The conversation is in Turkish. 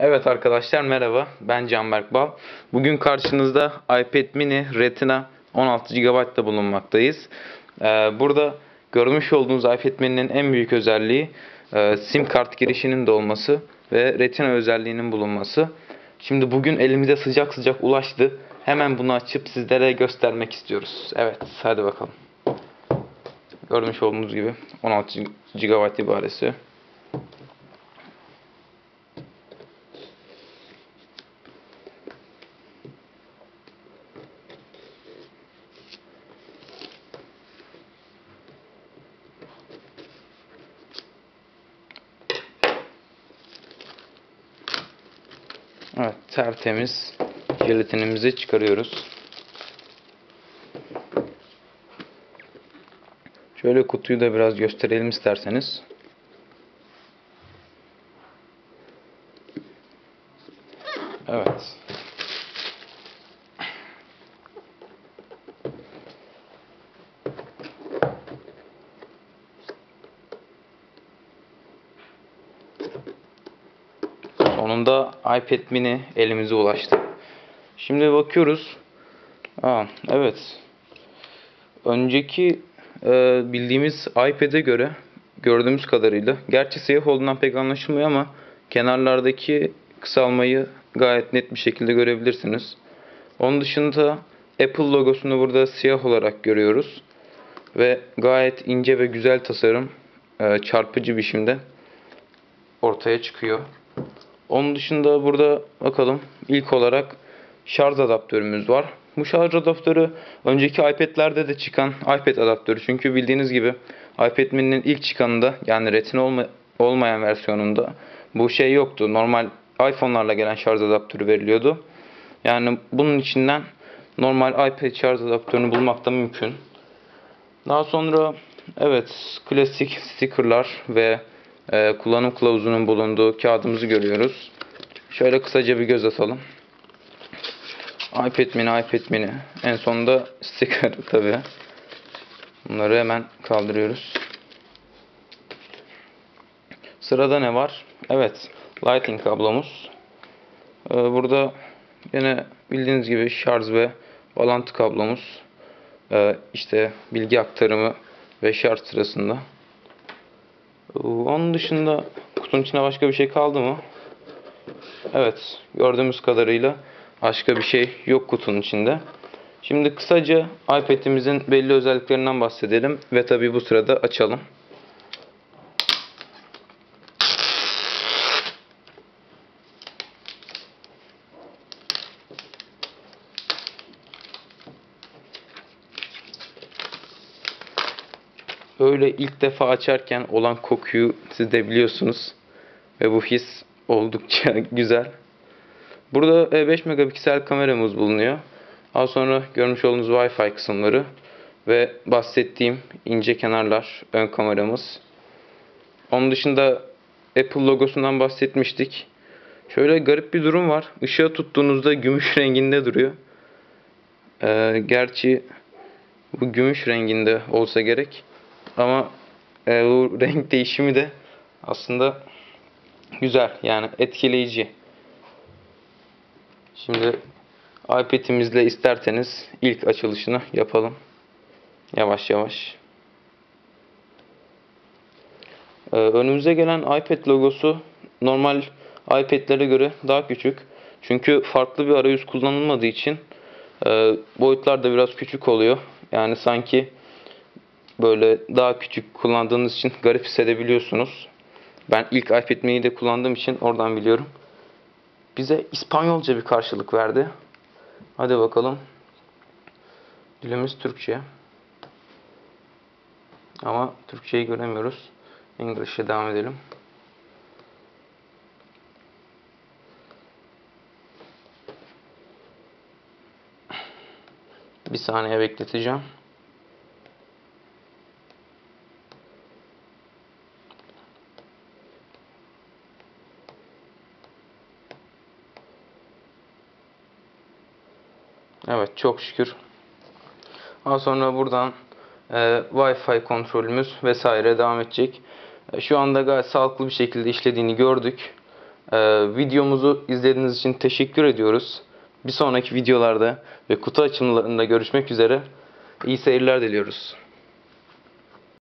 Evet arkadaşlar merhaba. Ben Canberk Bal. Bugün karşınızda iPad mini Retina 16 GB da bulunmaktayız. Ee, burada görmüş olduğunuz iPad mini'nin en büyük özelliği e, sim kart girişinin de olması ve Retina özelliğinin bulunması. Şimdi bugün elimize sıcak sıcak ulaştı. Hemen bunu açıp sizlere göstermek istiyoruz. Evet hadi bakalım. Görmüş olduğunuz gibi 16 GB ibaresi. Evet tertemiz jelatinimizi çıkarıyoruz. Şöyle kutuyu da biraz gösterelim isterseniz. Evet. Sonunda iPad mini elimize ulaştı. Şimdi bakıyoruz. Aa, evet. Önceki e, bildiğimiz iPad'e göre gördüğümüz kadarıyla gerçi siyah olduğundan pek anlaşılmıyor ama kenarlardaki kısalmayı gayet net bir şekilde görebilirsiniz. Onun dışında Apple logosunu burada siyah olarak görüyoruz. Ve gayet ince ve güzel tasarım e, çarpıcı biçimde ortaya çıkıyor. Onun dışında burada bakalım ilk olarak şarj adaptörümüz var. Bu şarj adaptörü önceki iPad'lerde de çıkan iPad adaptörü. Çünkü bildiğiniz gibi iPad mini'nin ilk çıkanında yani retina olma, olmayan versiyonunda bu şey yoktu. Normal iPhone'larla gelen şarj adaptörü veriliyordu. Yani bunun içinden normal iPad şarj adaptörünü bulmak da mümkün. Daha sonra evet klasik stickerlar ve e, kullanım kılavuzunun bulunduğu kağıdımızı görüyoruz. Şöyle kısaca bir göz atalım. iPad mini, iPad mini. En sonunda sticker tabi. Bunları hemen kaldırıyoruz. Sırada ne var? Evet, lighting kablomuz. Ee, burada yine bildiğiniz gibi şarj ve bağlantı kablomuz. Ee, işte bilgi aktarımı ve şarj sırasında. Onun dışında kutunun içinde başka bir şey kaldı mı? Evet, gördüğümüz kadarıyla başka bir şey yok kutunun içinde. Şimdi kısaca iPad'imizin belli özelliklerinden bahsedelim ve tabii bu sırada açalım. Böyle ilk defa açarken olan kokuyu siz de biliyorsunuz. Ve bu his oldukça güzel. Burada 5 megapiksel kameramız bulunuyor. Daha sonra görmüş olduğunuz Wi-Fi kısımları ve bahsettiğim ince kenarlar ön kameramız. Onun dışında Apple logosundan bahsetmiştik. Şöyle garip bir durum var. Işığa tuttuğunuzda gümüş renginde duruyor. Ee, gerçi bu gümüş renginde olsa gerek. Ama e, bu renk değişimi de aslında güzel yani etkileyici. Şimdi iPad'imizle isterseniz ilk açılışını yapalım. Yavaş yavaş. Ee, önümüze gelen iPad logosu normal iPad'lere göre daha küçük. Çünkü farklı bir arayüz kullanılmadığı için e, boyutlar da biraz küçük oluyor. Yani sanki böyle daha küçük kullandığınız için garip hissedebiliyorsunuz. Ben ilk iPad mini'yi de kullandığım için oradan biliyorum. Bize İspanyolca bir karşılık verdi. Hadi bakalım. Dilimiz Türkçe. Ama Türkçeyi göremiyoruz. English'e devam edelim. Bir saniye bekleteceğim. Evet çok şükür. Daha sonra buradan e, Wi-Fi kontrolümüz vesaire devam edecek. E, şu anda gayet sağlıklı bir şekilde işlediğini gördük. Ee, videomuzu izlediğiniz için teşekkür ediyoruz. Bir sonraki videolarda ve kutu açımlarında görüşmek üzere. İyi seyirler diliyoruz.